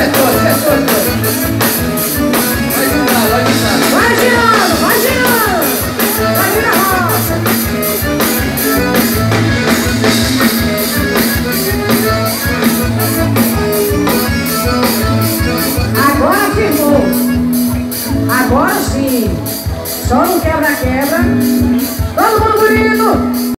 Vai girando, vai girando. Vai virar roça. Agora firmou. Agora sim. Só não quebra-quebra.